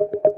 you